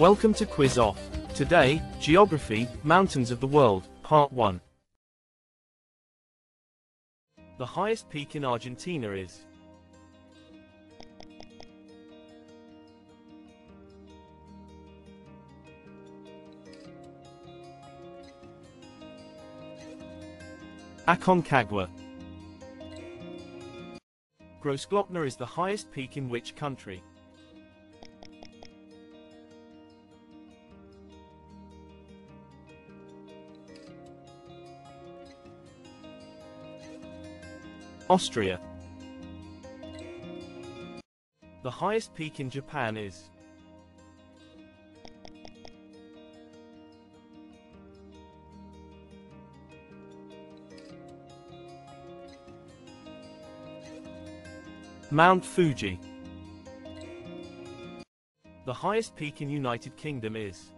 Welcome to Quiz Off. Today, Geography, Mountains of the World, Part 1. The highest peak in Argentina is Aconcagua. Grossglockner is the highest peak in which country? Austria. The highest peak in Japan is Mount Fuji. The highest peak in United Kingdom is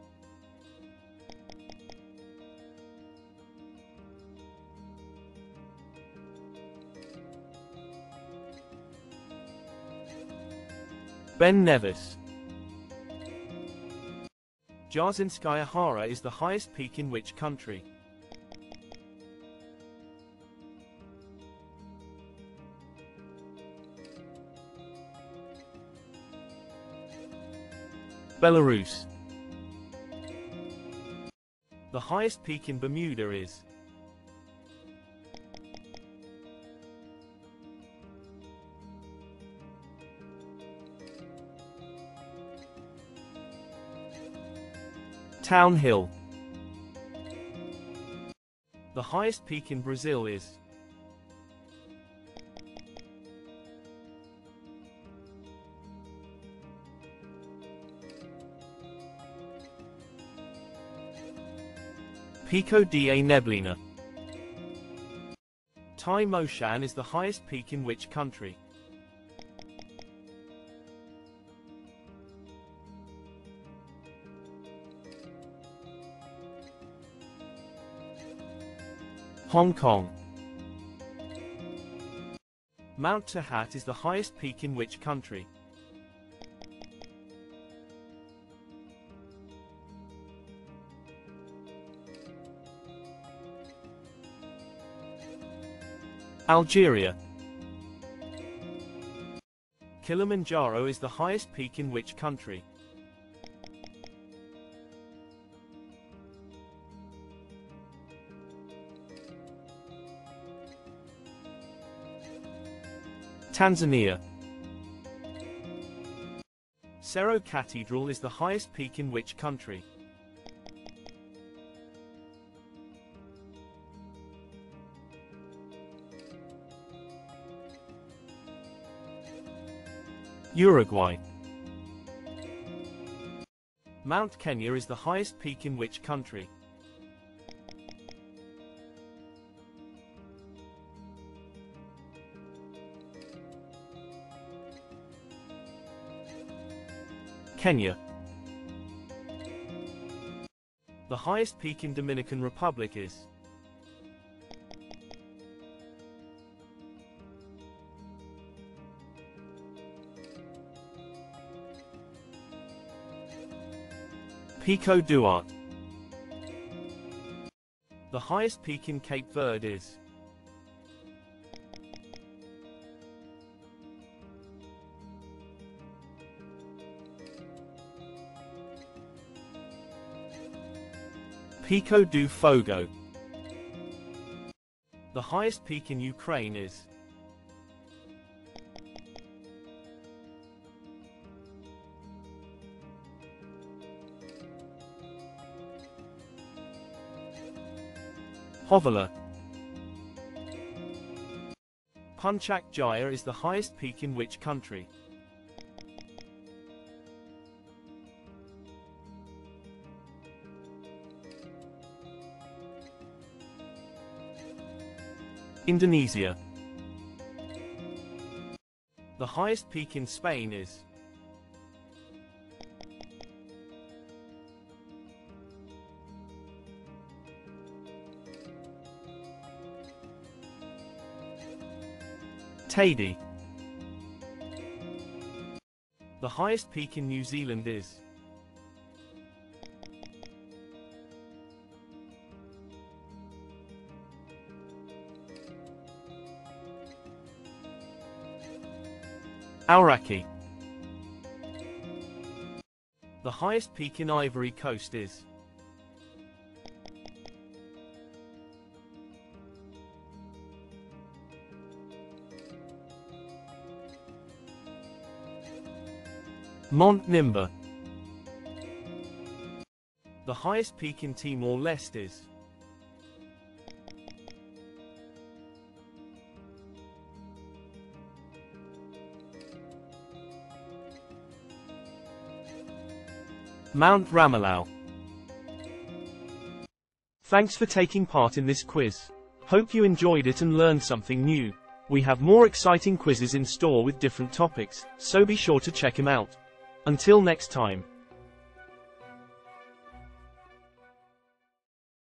Ben Nevis. Dzyarzhynskaya Hara is the highest peak in which country? Belarus. The highest peak in Bermuda is Town Hill. The highest peak in Brazil is Pico da Neblina. Tai Mo Shan is the highest peak in which country? Hong Kong. Mount Tahat is the highest peak in which country? Algeria. Kilimanjaro is the highest peak in which country? Tanzania. Cerro Catedral is the highest peak in which country? Uruguay. Mount Kenya is the highest peak in which country? Kenya. The highest peak in Dominican Republic is Pico Duarte. The highest peak in Cape Verde is Pico do Fogo. The highest peak in Ukraine is Hoverla. Puncak Jaya is the highest peak in which country? Indonesia. The highest peak in Spain is Teide. The highest peak in New Zealand is Aoraki. The highest peak in Ivory Coast is Mont Nimba. The highest peak in Timor-Leste is Mount Ramelau. Thanks for taking part in this quiz. Hope you enjoyed it and learned something new. We have more exciting quizzes in store with different topics, so be sure to check them out. Until next time.